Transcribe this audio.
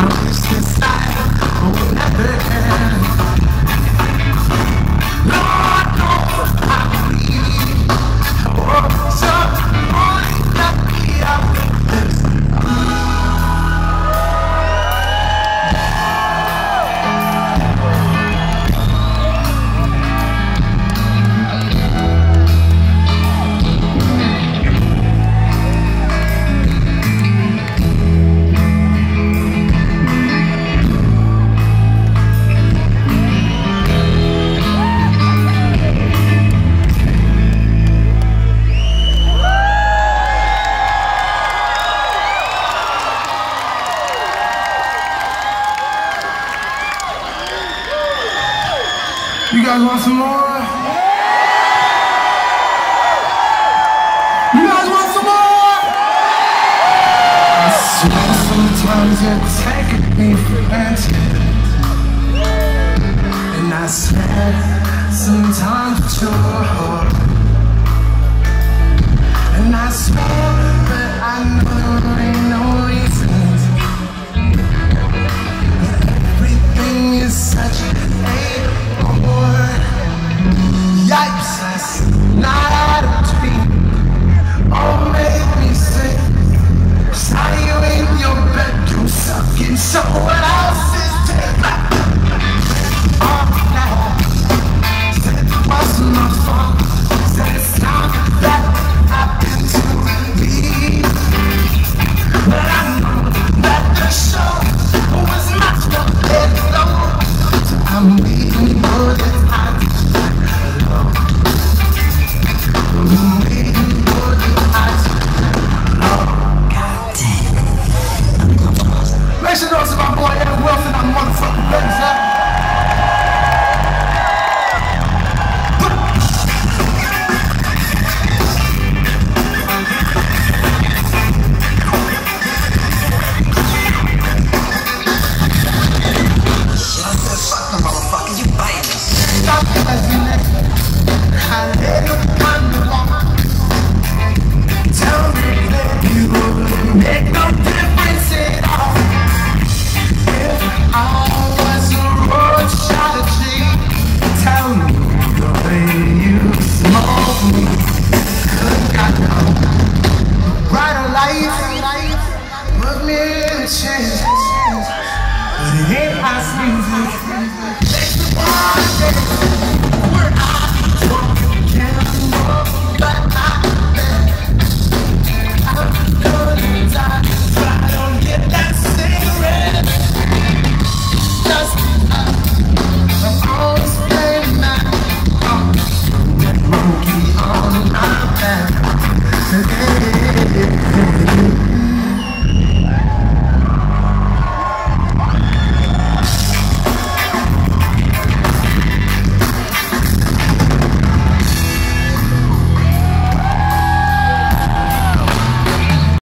I'm twisted style, never nothing. You guys want some more? You guys want some more? I swear sometimes you're taking me for granted. And I swear sometimes it's your heart. And I swear life, but music. Let's party. We're out.